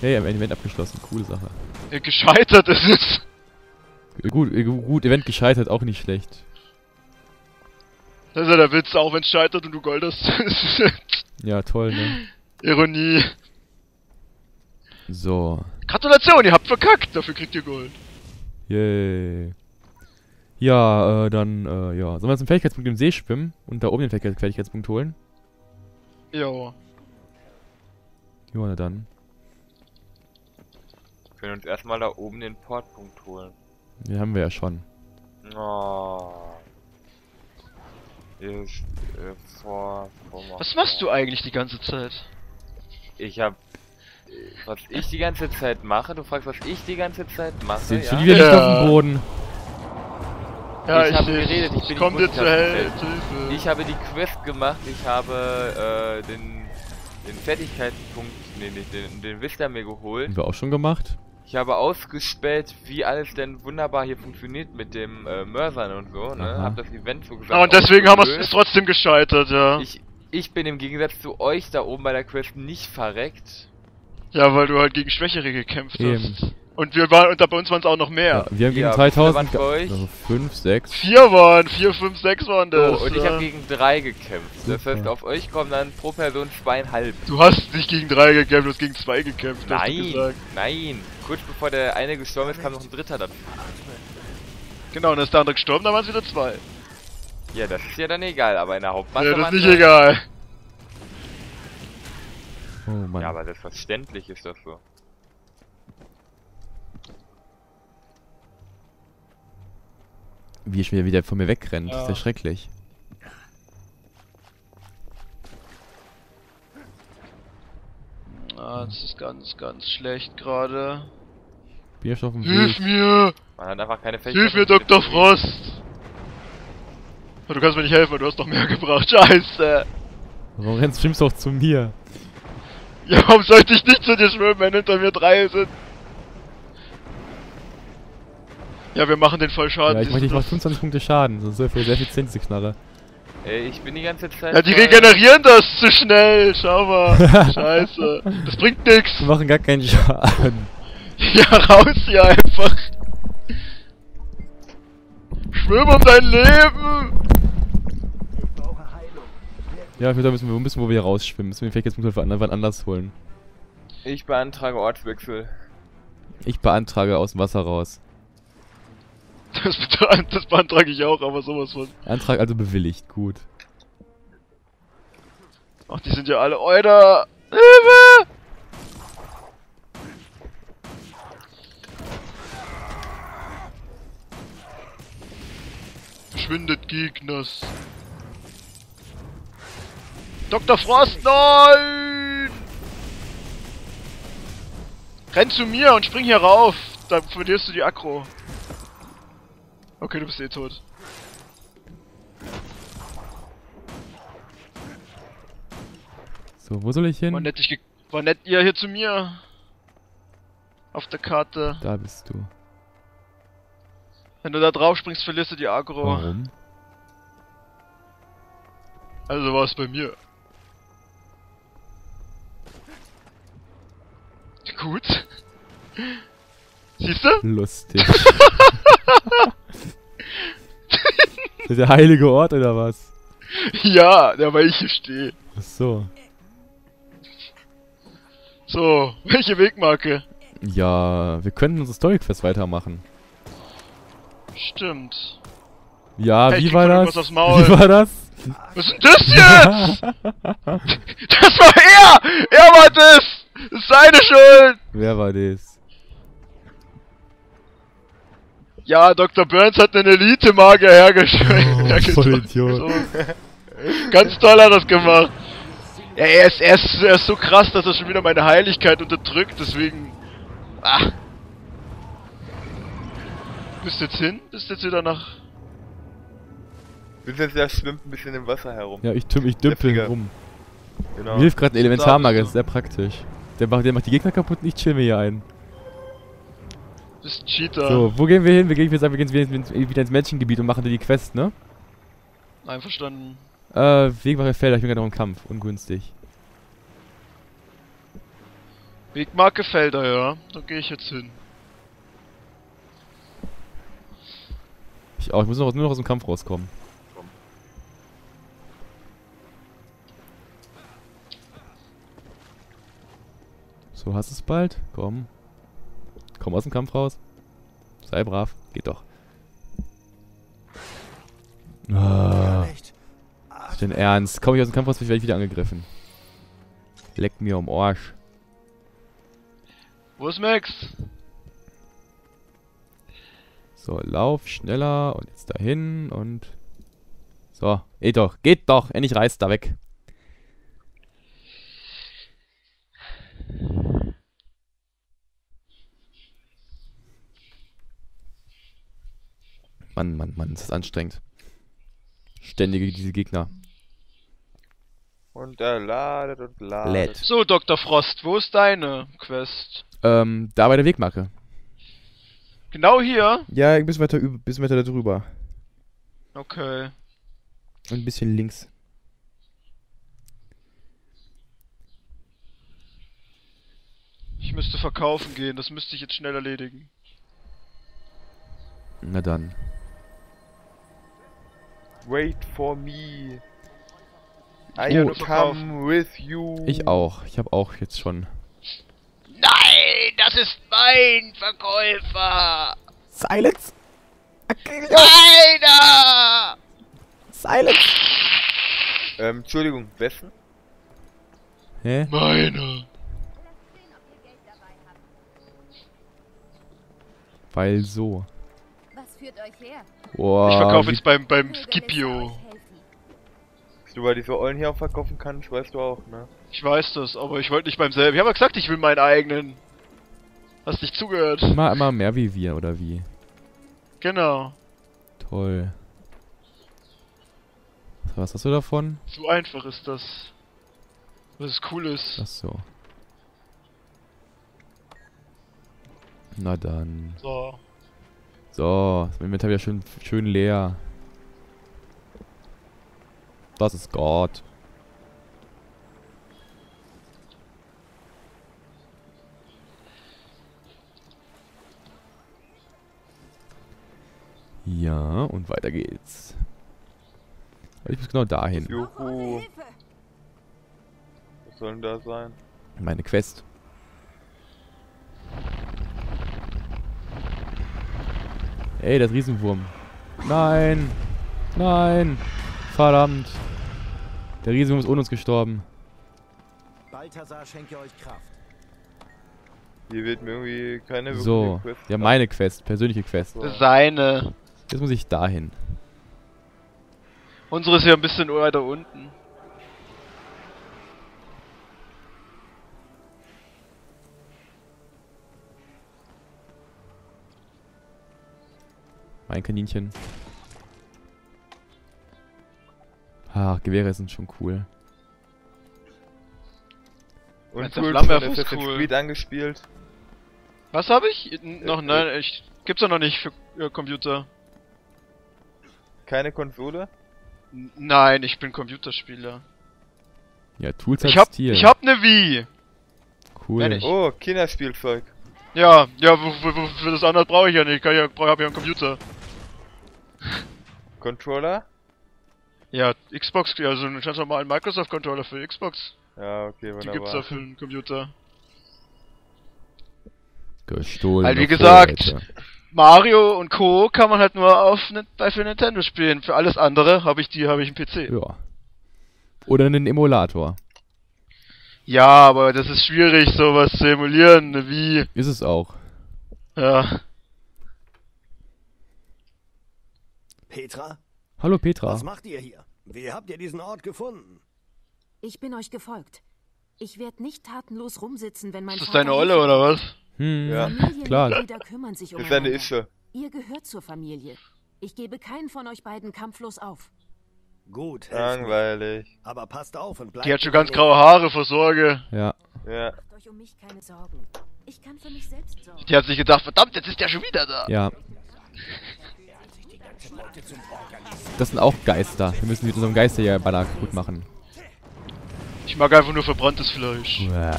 Hey, am Event abgeschlossen. Coole Sache. Gescheitert ist es. Gut, gut, Event gescheitert, auch nicht schlecht. Das ist ja der Witz, auch wenn es scheitert und du Gold hast. Ja, toll, ne? Ironie. So. Gratulation, ihr habt verkackt, dafür kriegt ihr Gold. Yay. Ja, äh, dann, äh, ja. Sollen wir zum Fähigkeitspunkt im See schwimmen und da oben den Fähigkeits Fähigkeitspunkt holen? Jo. Ja, na dann. Wir können uns erstmal da oben den Portpunkt holen. Den haben wir ja schon. Oh. Ist, äh, vor, vor Was machst du eigentlich die ganze Zeit? Ich hab. Was ich die ganze Zeit mache? Du fragst, was ich die ganze Zeit mache? Sind ja? schon wieder nicht Ja. auf dem Boden. Ja, Ich ich, habe ich, geredet, ich ich bin komm die dir zur Hilfe. Ich habe die Quest gemacht, ich habe äh, den, den Fertigkeitspunkt, nee, nicht, den, den Vista mir geholt. Haben wir auch schon gemacht. Ich habe ausgespäht, wie alles denn wunderbar hier funktioniert mit dem äh, Mörsern und so, ne? Aha. Hab das Event so gesagt. Ah, und deswegen haben wir es trotzdem gescheitert, ja. Ich, ich bin im Gegensatz zu euch da oben bei der Quest nicht verreckt. Ja, weil du halt gegen Schwächere gekämpft Eben. hast. Und wir waren, und da bei uns waren es auch noch mehr. Ja, wir haben gegen Ja, 3000. waren für euch? Also 5, 6. Vier waren, vier, fünf, sechs waren das. So, und ich habe gegen drei gekämpft. Das heißt, auf euch kommen dann pro Person zweieinhalb. Du hast nicht gegen drei gekämpft, du hast gegen zwei gekämpft, hast du Nein, gesagt. nein. Kurz bevor der eine gestorben ist, kam noch ein dritter dazu. Genau, und dann ist der andere gestorben, dann waren es wieder zwei. Ja, das ist ja dann egal, aber in der Hauptmasse Ja, das ist nicht egal. Oh Mann. Ja, aber selbstverständlich ist das so. Wie er schon wieder, wieder von mir wegrennt. Das ist ja Ja. schrecklich. Ah, das ist ganz, ganz schlecht gerade. Bin auf dem Hilf Weg. mir! Man hat einfach keine Hilf mir, Dr. Frost! Aber du kannst mir nicht helfen, weil du hast noch mehr gebracht. Scheiße! Warum rennst schwimmst du auch zu mir? Ja, warum sollte ich nicht zu dir schwimmen, wenn hinter mir drei sind? Ja, wir machen den voll Schaden. Ja, ich mach, ich mach das? 25 Punkte Schaden. Ist sehr, sehr effizient, diese Knarre. Ey, ich bin die ganze Zeit. Ja, die regenerieren das zu schnell. Schau mal. Scheiße. Das bringt nix. Wir machen gar keinen Schaden. Ja, raus hier einfach. Schwimm um dein Leben. Ja, ich würde müssen wir müssen, wo wir hier rausschwimmen. Müssen wir vielleicht jetzt von wann anders holen. Ich beantrage Ortswechsel. Ich beantrage aus dem Wasser raus. Das, das beantrage ich auch, aber sowas von. Antrag also bewilligt. Gut. Ach, die sind ja alle Euder. Hilfe! Verschwindet Gegners. Dr. Frost, nein! Renn zu mir und spring hier rauf. Dann verlierst du die Akro. Okay, du bist eh tot. So, wo soll ich hin? War nett, ich war nett ihr hier zu mir. Auf der Karte. Da bist du. Wenn du da drauf springst, verlierst du die Agro. Warum? Also war es bei mir. Gut. Siehst du? Lustig. der heilige Ort oder was? Ja, ja, weil ich hier stehe. Ach so. So, welche Wegmarke? Ja, wir könnten unsere Story-Quest weitermachen. Stimmt. Ja, Hey, wie war das? Wie war das? Was ist denn das jetzt? das war er! Er war das! Das ist seine Schuld! Wer war das? Ja, Dr. Burns hat einen Elite-Magier hergestellt. Oh, voll Idiot. Ganz toll hat er das gemacht. Ja, er ist, er, ist, er ist so krass, dass er schon wieder meine Heiligkeit unterdrückt, deswegen... Ah. Bist du jetzt hin? Bist du jetzt wieder nach... Vincent, der schwimmt ein bisschen im Wasser herum. Ja, ich, ich dümpel rum. Genau. Mir hilft gerade ein Elementarmagier, Da das bist ist sehr praktisch. Der macht, der macht die Gegner kaputt und ich chill mir hier ein. Bist ein Cheater. So, wo gehen wir hin? Wir gehen, wir sagen, wir gehen wieder ins- wieder ins Menschengebiet und machen da die Quest, ne? Einverstanden. Äh, Wegmacher Felder, ich bin gerade noch im Kampf. Ungünstig. Wegmarke Felder, ja. Da gehe ich jetzt hin. Ich auch. Ich muss noch, nur noch aus dem Kampf rauskommen. So, hast es bald? Komm. Komm aus dem Kampf raus. Sei brav. Geht doch. Ah, ist denn ernst? Komm ich aus dem Kampf raus, werde ich wieder angegriffen. Leck mir um Arsch. Wo ist Max? So, lauf schneller und jetzt dahin und... So, geht doch, geht doch, endlich reißt da weg. Mann, Mann, Mann, ist das anstrengend. Ständige diese Gegner. Und er ladet und ladet. Lädt. So, Dr. Frost, wo ist deine Quest? Ähm, da bei der Wegmarke. Genau hier? Ja, ein bisschen weiter, üb- bisschen weiter da drüber. Okay. Und ein bisschen links. Ich müsste verkaufen gehen, das müsste ich jetzt schnell erledigen. Na dann. Wait for me. I will verkaufen. come with you. Ich auch. Ich habe auch jetzt schon. Ist mein Verkäufer! Silence! Meiner! Silence! Ähm, Entschuldigung, wessen? Hä? Meiner! Weil so. Was führt euch her? Boah, Ich verkaufe jetzt beim, beim Scipio. Du, weil diese Ollen hier auch verkaufen kannst, weißt du auch, ne? Ich weiß das, aber ich wollte nicht beim selben. Ich habe ja gesagt, ich will meinen eigenen. Hast nicht zugehört? Immer, immer mehr wie wir, oder wie? Genau. Toll. Was hast du davon? So einfach ist das. Was ist cool ist. Ach so. Na dann. So. So, das Inventar wieder schön, schön leer. Das ist Gott. Ja, und weiter geht's. Ich muss genau dahin. Juhu. Was soll denn da sein? Meine Quest. Ey, das Riesenwurm. Nein. Nein. Verdammt. Der Riesenwurm ist ohne uns gestorben. Balthasar schenke euch Kraft. Hier wird mir irgendwie keine So. Quest Ja, meine Quest. Persönliche Quest. Seine. Jetzt muss ich dahin. Unsere ist ja ein bisschen weiter unten. Mein Kaninchen. Ah, Gewehre sind schon cool. Und du, cool, Flammenwerfer ist cool. Creed angespielt. Was habe ich? N noch Äh, nein, ich gibt's doch noch nicht für äh, Computer. Keine Konsole? N nein, ich bin Computerspieler. Ja, Tools Ich hab, Stil. ich hab ne Wii. Cool. Ich. Oh, Kinderspielzeug. Ja, ja, für das andere brauche ich ja nicht. Kann ja, brauch- hab ja einen Computer. Controller? Ja, Xbox, also einen ganz normalen Microsoft-Controller für Xbox. Ja, okay, Die wunderbar. gibt's da für den Computer. Gestohlen. Halt, wie gesagt, Mario und Co. kann man halt nur auf bei für Nintendo spielen. Für alles andere habe ich die, habe ich einen PC. Ja. Oder einen Emulator. Ja, aber das ist schwierig, sowas zu emulieren, wie, Ist es auch. ja. Petra, Hallo Petra. was macht ihr hier? Wie habt ihr diesen Ort gefunden? Ich bin euch gefolgt. Ich werde nicht tatenlos rumsitzen, wenn mein Ist das Vater deine Olle oder was? Hm, Ja. klar. Kümmern sich Das ist eine. Ische. Ihr gehört zur Familie. Ich gebe keinen von euch beiden kampflos auf. Gut. Langweilig. aber passt auf und bleibt Die hat schon ganz graue Haare vor Sorge. Ja. Ja. Macht euch um mich keine Sorgen. Ich kann für mich selbst sorgen. Die hat sich gedacht, verdammt, jetzt ist der schon wieder da. Ja. Das sind auch Geister. Wir müssen mit unserem Geisterjägerbanner gut machen. Ich mag einfach nur verbranntes Fleisch. Uah.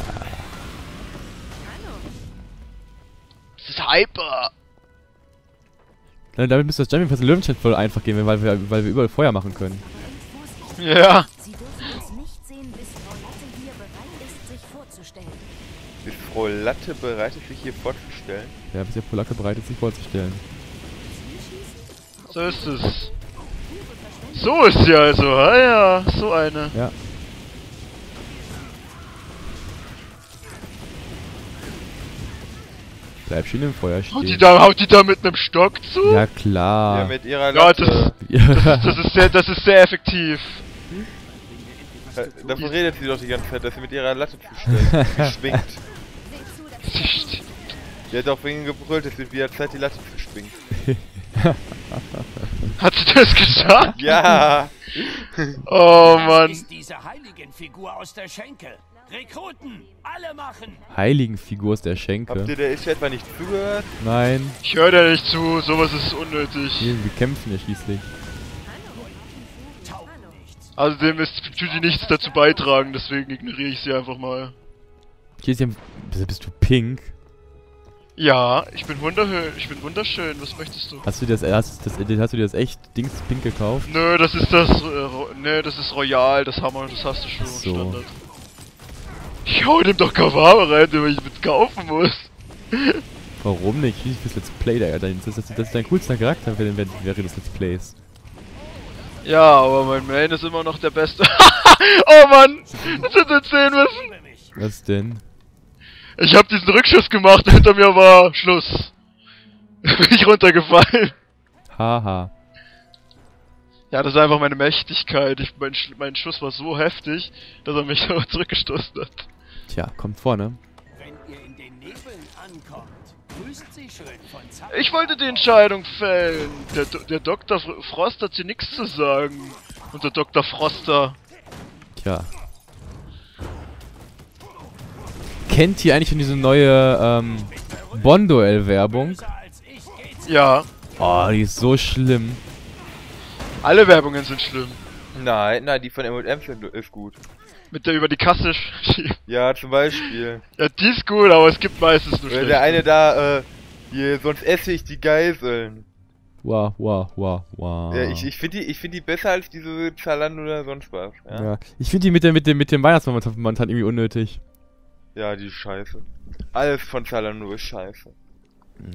Hyper. Dann, damit müsste das Jumping in Löwenstein voll einfach gehen, weil wir, weil wir überall Feuer machen können. Ja. Sie dürfen uns nicht sehen, bis Frau Latte hier bereit ist, sich vorzustellen. Ist Frau Latte bereit, sich hier vorzustellen? Ja, bis der Polacke bereit ist, sich vorzustellen. So ist es. So ist sie also. Ah ja, so eine. Ja. Bleib schön im Feuer Haut die stehen. da, haut die da mit einem Stock zu? Ja Ja, klar. mit ihrer Ja, Latte. das, Ja. das ist sehr, das ist sehr effektiv. Äh, Davon redet sie doch die ganze Zeit, dass sie mit ihrer Latte geschwingt. Die hat auch wegen gebrüllt, es wird wieder Zeit, die Latte zu schwingen. Hat sie das geschafft? Ja! Oh Mann. ist diese Heiligenfigur aus der Schenke. Rekruten, alle machen! Heiligenfigur aus der Habt Schenke. ihr der ist etwa nicht zugehört? Nein. Ich höre dir nicht zu, sowas ist unnötig. Wir, wir kämpfen ja schließlich. Nichts. Außerdem ist Judy nichts dazu beitragen, deswegen ignoriere ich sie einfach mal. Hier ist ja. Bist, bist du pink? Ja, ich bin wunderschön, ich bin wunderschön, was möchtest du? Hast du dir das, hast, das, hast du dir das echt Dings pink gekauft? Nö, das ist das, äh, Ro- nö, das ist Royal, das Hammer, das hast du schon, so. Standard. Ich hau dem doch Kawama rein, den ich mit kaufen muss. Warum nicht? Wie fürs Let's Play, Digga. Das ist, das ist dein coolster Charakter während des Let's Plays. Ja, aber mein Main ist immer noch der beste. oh Mann, das hätte erzählen müssen. Was denn? Ich hab diesen Rückschuss gemacht hinter mir war Schluss. Bin ich runtergefallen. Haha. Ja, das ist einfach meine Mächtigkeit. Ich, mein, mein Schuss war so heftig, dass er mich zurückgestoßen hat. Tja, kommt vorne. Ich wollte die Entscheidung fällen. Der, Do- der Dr. Fr- Frost hat hier nichts zu sagen. Und der Dr. Froster. Tja. Kennt ihr eigentlich schon diese neue ähm, Bonduell-Werbung? Ja, Oh, die ist so schlimm. alle Werbungen sind schlimm. Nein, nein, die von M&M sind- ist gut. Mit der über die Kasse schieben. Ja, zum Beispiel. Ja, die ist gut, aber es gibt meistens nur Oder der eine da, äh, hier, sonst esse ich die Geiseln. Wow, wow, wow, wow. Ja, ich, ich finde die, ich find die besser als diese Zalando oder sonst was. Ja, ja. Ja. Ich finde die mit dem, mit dem, mit dem Weihnachtsmann momentan irgendwie unnötig. die ist scheiße. Alles von Zalando ist scheiße.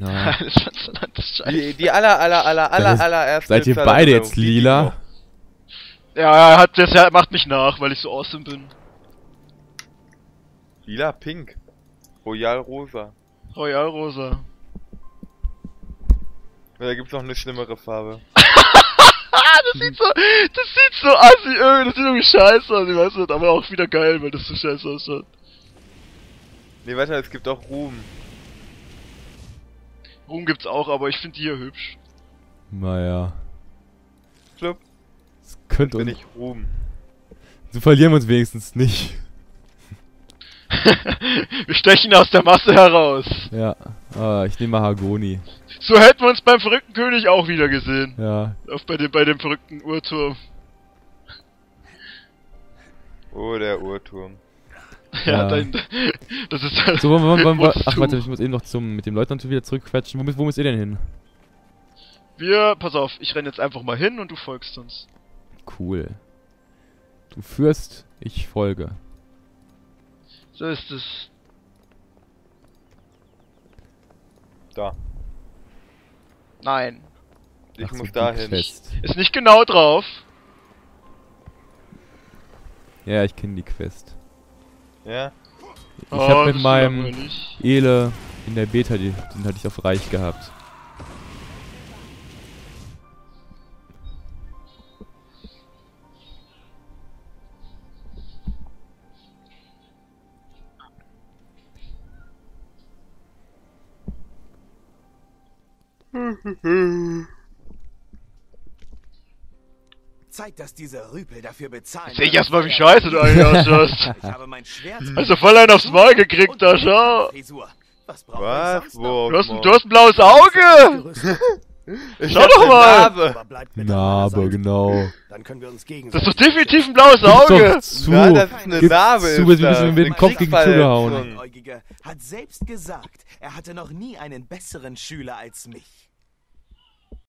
Ja. Alles was das ist scheiße. Die, die aller, aller, aller, aller, allererste Seid ihr Zalando beide jetzt die lila? Ja, er hat, das macht mich nach, weil ich so awesome bin. Lila, pink. Royal rosa. Royal Rosa. Ja, Da gibt's noch eine schlimmere Farbe. Das sieht so, das sieht so assi irgendwie, das sieht irgendwie scheiße aus, ich weiß nicht, aber auch wieder geil, weil das so scheiße ausschaut. Nee, weiter, es gibt auch Ruhm. Ruhm gibt's auch, aber ich finde die hier hübsch. Naja. Club, Bin uns. ich Ruhm. So verlieren wir uns wenigstens nicht. Wir stechen aus der Masse heraus. Ja. Ah, ich nehme Mahagoni. So hätten wir uns beim verrückten König auch wieder gesehen. Ja. Auf bei dem, bei dem verrückten Uhrturm. Oh, der Uhrturm. Ja, Ja. Dein, das ist halt So, wollen wir, wollen wir, ach warte, ich muss eben noch zum, mit dem Leutnant wieder zurückquetschen. Wo, müsst- wo müsst ihr denn hin? Wir, pass auf, ich renn jetzt einfach mal hin und du folgst uns. Cool. Du führst, ich folge. So ist es. Da. Nein. Ich Ach, muss dahin. Quest. Ist nicht genau drauf. Ja, ich kenne die Quest. Ja? Ich Oh, hab mit meinem. Ele in der Beta, die, den hatte ich auf Reich gehabt. Zeit, dass diese Rüpel dafür bezahlen. Seh ich erstmal, wie scheiße du eigentlich ausschaust. Ich habe mein Schwert. Also voll einen aufs Maul gekriegt, da schau. Was sonst Wo? Du hast, ein, du hast ein blaues Auge! Ich Schau doch mal! Narbe. Genau. Dann können wir uns Das ist doch definitiv ein blaues Auge! doch zu. Ja, das ist eine Narbe. zu, wir mit dem Kopf gegen zugehauen. Hat selbst gesagt, er hatte noch nie einen besseren Schüler als mich.